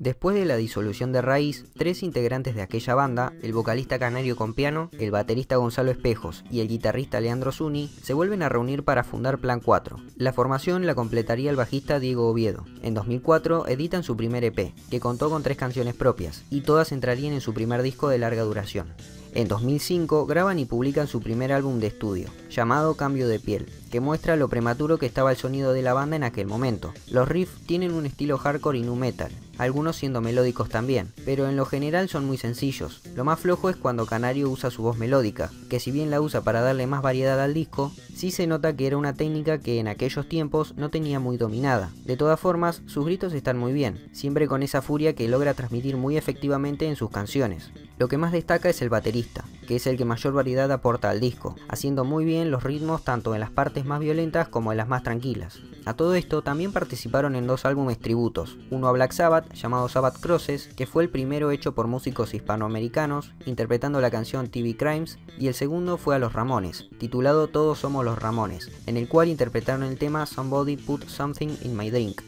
Después de la disolución de Raíz, tres integrantes de aquella banda, el vocalista Canario con piano, el baterista Gonzalo Espejos y el guitarrista Leandro Zuni, se vuelven a reunir para fundar Plan 4. La formación la completaría el bajista Diego Oviedo. En 2004 editan su primer EP, que contó con tres canciones propias, y todas entrarían en su primer disco de larga duración. En 2005 graban y publican su primer álbum de estudio, llamado Cambio de Piel, que muestra lo prematuro que estaba el sonido de la banda en aquel momento. Los riffs tienen un estilo hardcore y nu metal, algunos siendo melódicos también, pero en lo general son muy sencillos. Lo más flojo es cuando Canario usa su voz melódica, que si bien la usa para darle más variedad al disco, sí se nota que era una técnica que en aquellos tiempos no tenía muy dominada. De todas formas, sus gritos están muy bien, siempre con esa furia que logra transmitir muy efectivamente en sus canciones. Lo que más destaca es el baterista, que es el que mayor variedad aporta al disco, haciendo muy bien los ritmos tanto en las partes más violentas como en las más tranquilas. A todo esto también participaron en dos álbumes tributos, uno a Black Sabbath llamado Sabbath Crosses, que fue el primero hecho por músicos hispanoamericanos, interpretando la canción TV Crimes, y el segundo fue a Los Ramones, titulado Todos somos los Ramones, en el cual interpretaron el tema Somebody Put Something in My Drink.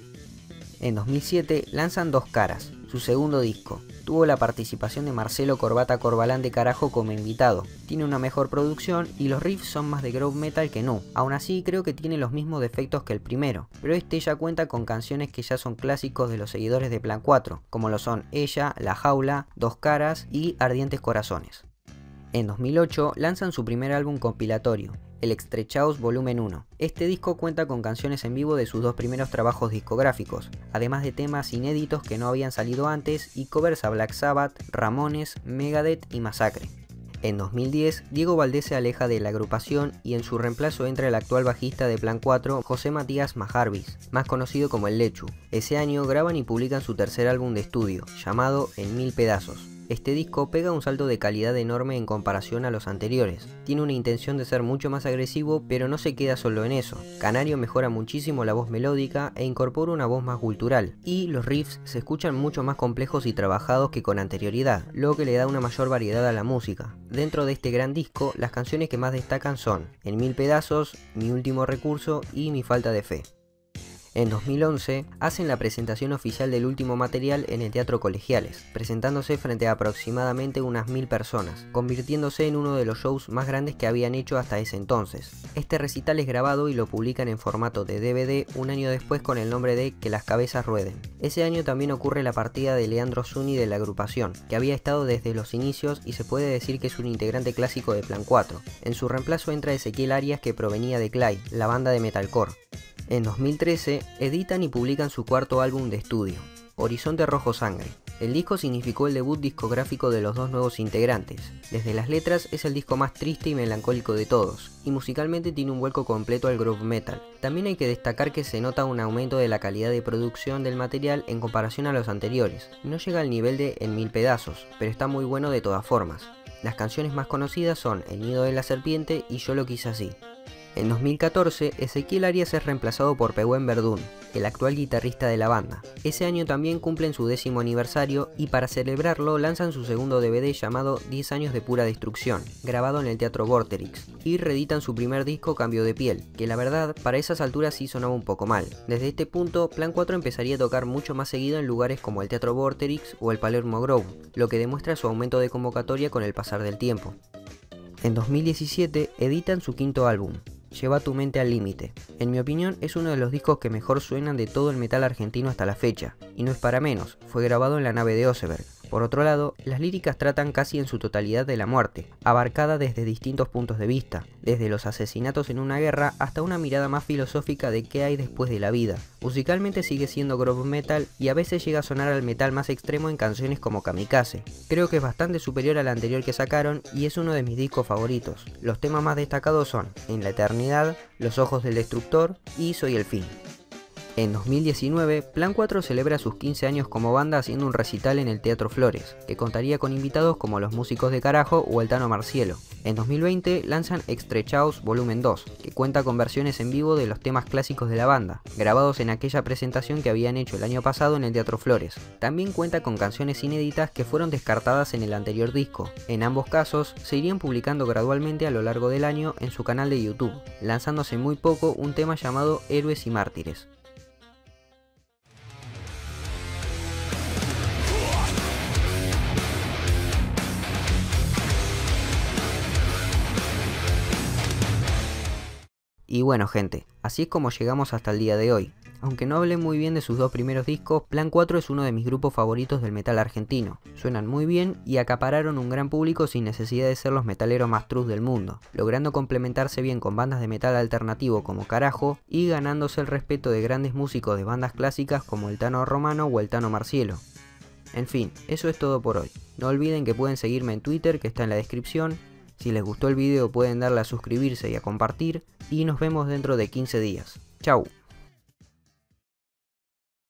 En 2007 lanzan Dos Caras, su segundo disco, tuvo la participación de Marcelo Corbata Corbalán de Carajo como invitado. Tiene una mejor producción y los riffs son más de groove metal que no. Aún así creo que tiene los mismos defectos que el primero, pero este ya cuenta con canciones que ya son clásicos de los seguidores de Plan 4, como lo son Ella, La Jaula, Dos Caras y Ardientes Corazones. En 2008 lanzan su primer álbum compilatorio, el Estrechaos Volumen 1. Este disco cuenta con canciones en vivo de sus dos primeros trabajos discográficos, además de temas inéditos que no habían salido antes y covers a Black Sabbath, Ramones, Megadeth y Masacre. En 2010, Diego Valdés se aleja de la agrupación y en su reemplazo entra el actual bajista de Plan 4, José Matías Majarvis, más conocido como El Lechu. Ese año graban y publican su tercer álbum de estudio, llamado En Mil Pedazos. Este disco pega un salto de calidad enorme en comparación a los anteriores. Tiene una intención de ser mucho más agresivo, pero no se queda solo en eso. Canario mejora muchísimo la voz melódica e incorpora una voz más cultural, y los riffs se escuchan mucho más complejos y trabajados que con anterioridad, lo que le da una mayor variedad a la música. Dentro de este gran disco, las canciones que más destacan son En Mil Pedazos, Mi Último Recurso y Mi Falta de Fe. En 2011 hacen la presentación oficial del último material en el Teatro Colegiales, presentándose frente a aproximadamente unas mil personas, convirtiéndose en uno de los shows más grandes que habían hecho hasta ese entonces. Este recital es grabado y lo publican en formato de DVD un año después con el nombre de Que las cabezas rueden. Ese año también ocurre la partida de Leandro Zuni de la agrupación, que había estado desde los inicios y se puede decir que es un integrante clásico de Plan 4. En su reemplazo entra Ezequiel Arias que provenía de Clay, la banda de metalcore. En 2013 editan y publican su cuarto álbum de estudio, Horizonte Rojo Sangre. El disco significó el debut discográfico de los dos nuevos integrantes. Desde las letras es el disco más triste y melancólico de todos, y musicalmente tiene un vuelco completo al groove metal. También hay que destacar que se nota un aumento de la calidad de producción del material en comparación a los anteriores. No llega al nivel de En Mil Pedazos, pero está muy bueno de todas formas. Las canciones más conocidas son El Nido de la Serpiente y Yo lo quise así. En 2014, Ezequiel Arias es reemplazado por Pehuen Verdún, el actual guitarrista de la banda. Ese año también cumplen su décimo aniversario y para celebrarlo lanzan su segundo DVD llamado 10 años de pura destrucción, grabado en el Teatro Vorterix, y reeditan su primer disco Cambio de piel, que la verdad para esas alturas sí sonaba un poco mal. Desde este punto, Plan 4 empezaría a tocar mucho más seguido en lugares como el Teatro Vorterix o el Palermo Grove, lo que demuestra su aumento de convocatoria con el pasar del tiempo. En 2017 editan su quinto álbum, Lleva tu mente al límite. En mi opinión es uno de los discos que mejor suenan de todo el metal argentino hasta la fecha, y no es para menos, fue grabado en la nave de Oseberg. Por otro lado, las líricas tratan casi en su totalidad de la muerte, abarcada desde distintos puntos de vista, desde los asesinatos en una guerra hasta una mirada más filosófica de qué hay después de la vida. Musicalmente sigue siendo groove metal y a veces llega a sonar al metal más extremo en canciones como Kamikaze. Creo que es bastante superior al anterior que sacaron y es uno de mis discos favoritos. Los temas más destacados son En la eternidad, Los ojos del destructor y Soy el fin. En 2019, Plan 4 celebra sus 15 años como banda haciendo un recital en el Teatro Flores, que contaría con invitados como los músicos de Carajo o el Tano Marcielo. En 2020 lanzan Estrechaos Volumen 2, que cuenta con versiones en vivo de los temas clásicos de la banda, grabados en aquella presentación que habían hecho el año pasado en el Teatro Flores. También cuenta con canciones inéditas que fueron descartadas en el anterior disco. En ambos casos, se irían publicando gradualmente a lo largo del año en su canal de YouTube, lanzándose muy poco un tema llamado Héroes y Mártires. Y bueno gente, así es como llegamos hasta el día de hoy. Aunque no hablé muy bien de sus dos primeros discos, Plan 4 es uno de mis grupos favoritos del metal argentino. Suenan muy bien y acapararon un gran público sin necesidad de ser los metaleros más trus del mundo, logrando complementarse bien con bandas de metal alternativo como Carajo y ganándose el respeto de grandes músicos de bandas clásicas como el Tano Romano o el Tano Marcielo. En fin, eso es todo por hoy. No olviden que pueden seguirme en Twitter que está en la descripción. Si les gustó el video pueden darle a suscribirse y a compartir y nos vemos dentro de 15 días. Chau.